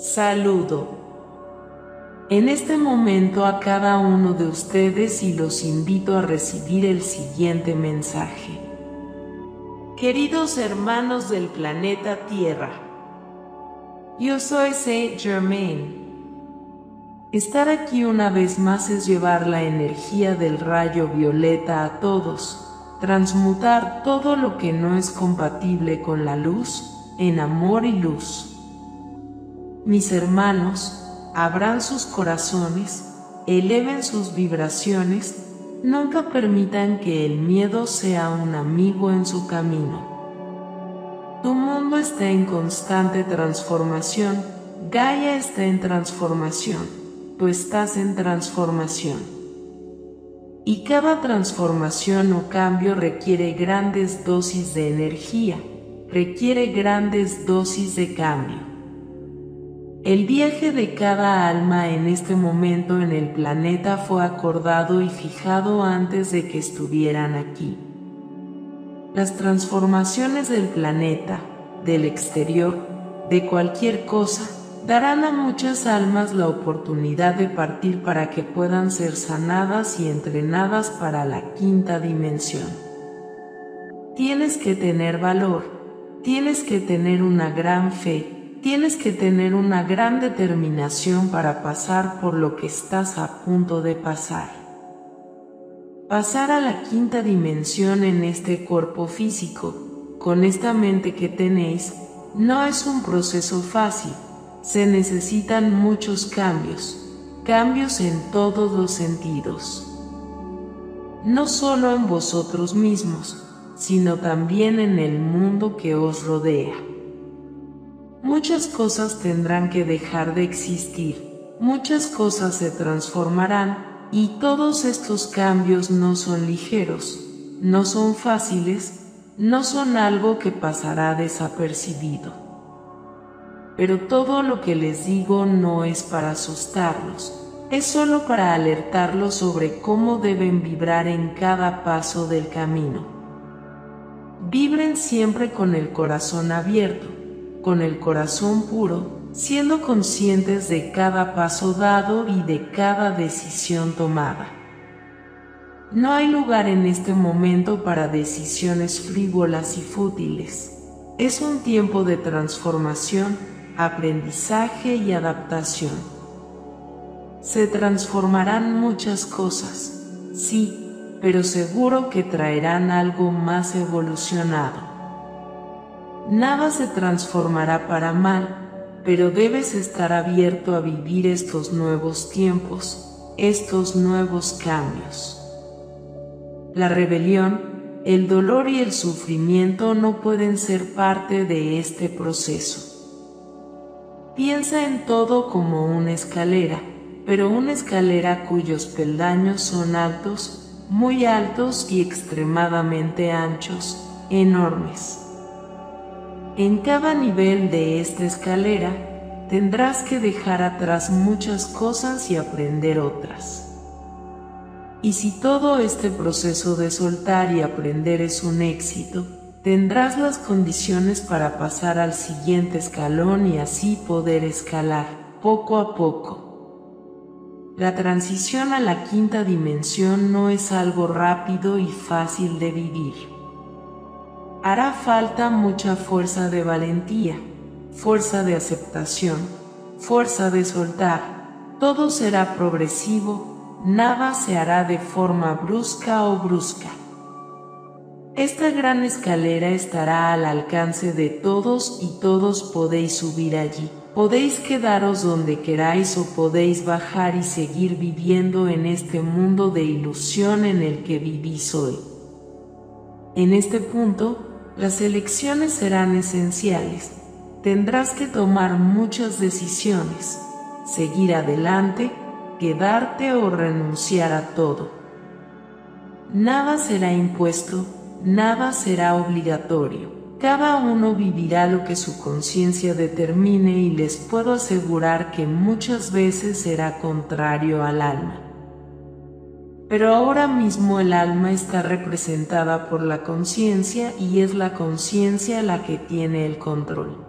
Saludo. En este momento a cada uno de ustedes y los invito a recibir el siguiente mensaje. Queridos hermanos del planeta Tierra, yo soy Saint Germain. Estar aquí una vez más es llevar la energía del rayo violeta a todos, transmutar todo lo que no es compatible con la luz en amor y luz. Mis hermanos, abran sus corazones, eleven sus vibraciones, nunca permitan que el miedo sea un amigo en su camino. Tu mundo está en constante transformación, Gaia está en transformación, tú estás en transformación. Y cada transformación o cambio requiere grandes dosis de energía, requiere grandes dosis de cambio. El viaje de cada alma en este momento en el planeta fue acordado y fijado antes de que estuvieran aquí. Las transformaciones del planeta, del exterior, de cualquier cosa, darán a muchas almas la oportunidad de partir para que puedan ser sanadas y entrenadas para la quinta dimensión. Tienes que tener valor, tienes que tener una gran fe, tienes que tener una gran determinación para pasar por lo que estás a punto de pasar. Pasar a la quinta dimensión en este cuerpo físico, con esta mente que tenéis, no es un proceso fácil. Se necesitan muchos cambios, cambios en todos los sentidos. No solo en vosotros mismos, sino también en el mundo que os rodea. Muchas cosas tendrán que dejar de existir, muchas cosas se transformarán y todos estos cambios no son ligeros, no son fáciles, no son algo que pasará desapercibido. Pero todo lo que les digo no es para asustarlos, es solo para alertarlos sobre cómo deben vibrar en cada paso del camino. Vibren siempre con el corazón abierto con el corazón puro, siendo conscientes de cada paso dado y de cada decisión tomada. No hay lugar en este momento para decisiones frívolas y fútiles. Es un tiempo de transformación, aprendizaje y adaptación. Se transformarán muchas cosas, sí, pero seguro que traerán algo más evolucionado. Nada se transformará para mal, pero debes estar abierto a vivir estos nuevos tiempos, estos nuevos cambios. La rebelión, el dolor y el sufrimiento no pueden ser parte de este proceso. Piensa en todo como una escalera, pero una escalera cuyos peldaños son altos, muy altos y extremadamente anchos, enormes. En cada nivel de esta escalera tendrás que dejar atrás muchas cosas y aprender otras. Y si todo este proceso de soltar y aprender es un éxito, tendrás las condiciones para pasar al siguiente escalón y así poder escalar, poco a poco. La transición a la quinta dimensión no es algo rápido y fácil de vivir. Hará falta mucha fuerza de valentía, fuerza de aceptación, fuerza de soltar. Todo será progresivo, nada se hará de forma brusca o brusca. Esta gran escalera estará al alcance de todos y todos podéis subir allí. Podéis quedaros donde queráis o podéis bajar y seguir viviendo en este mundo de ilusión en el que vivís hoy. En este punto, las elecciones serán esenciales. Tendrás que tomar muchas decisiones, seguir adelante, quedarte o renunciar a todo. Nada será impuesto, nada será obligatorio. Cada uno vivirá lo que su conciencia determine y les puedo asegurar que muchas veces será contrario al alma pero ahora mismo el alma está representada por la conciencia y es la conciencia la que tiene el control.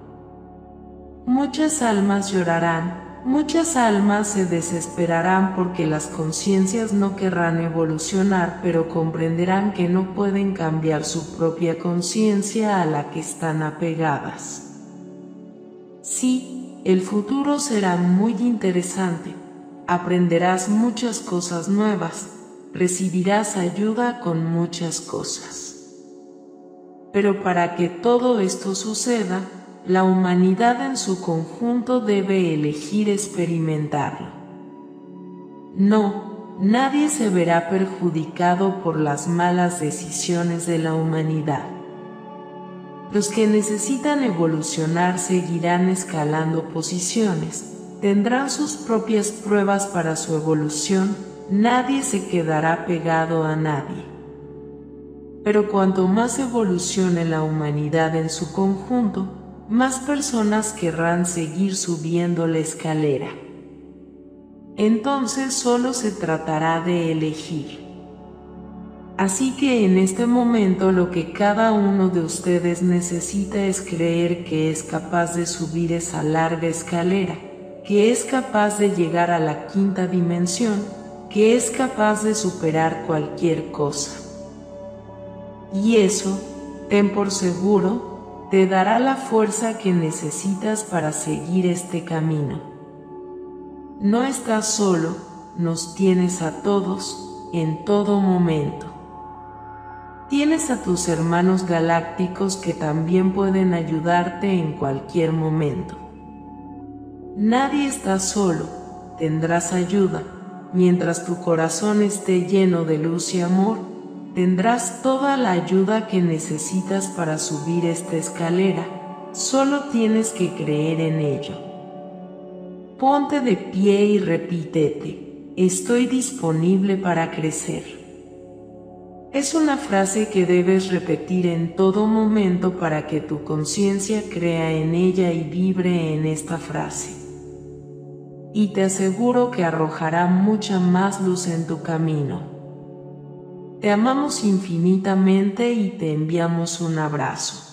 muchas almas llorarán, muchas almas se desesperarán porque las conciencias no querrán evolucionar pero comprenderán que no pueden cambiar su propia conciencia a la que están apegadas. Sí, el futuro será muy interesante, aprenderás muchas cosas nuevas, recibirás ayuda con muchas cosas. Pero para que todo esto suceda, la humanidad en su conjunto debe elegir experimentarlo. No, nadie se verá perjudicado por las malas decisiones de la humanidad. Los que necesitan evolucionar seguirán escalando posiciones, tendrán sus propias pruebas para su evolución, nadie se quedará pegado a nadie. Pero cuanto más evolucione la humanidad en su conjunto, más personas querrán seguir subiendo la escalera. Entonces solo se tratará de elegir. Así que en este momento lo que cada uno de ustedes necesita es creer que es capaz de subir esa larga escalera, que es capaz de llegar a la quinta dimensión, que es capaz de superar cualquier cosa. Y eso, ten por seguro, te dará la fuerza que necesitas para seguir este camino. No estás solo, nos tienes a todos, en todo momento. Tienes a tus hermanos galácticos que también pueden ayudarte en cualquier momento. Nadie está solo, tendrás ayuda, mientras tu corazón esté lleno de luz y amor, tendrás toda la ayuda que necesitas para subir esta escalera, solo tienes que creer en ello. Ponte de pie y repítete, estoy disponible para crecer. Es una frase que debes repetir en todo momento para que tu conciencia crea en ella y vibre en esta frase. Y te aseguro que arrojará mucha más luz en tu camino. Te amamos infinitamente y te enviamos un abrazo.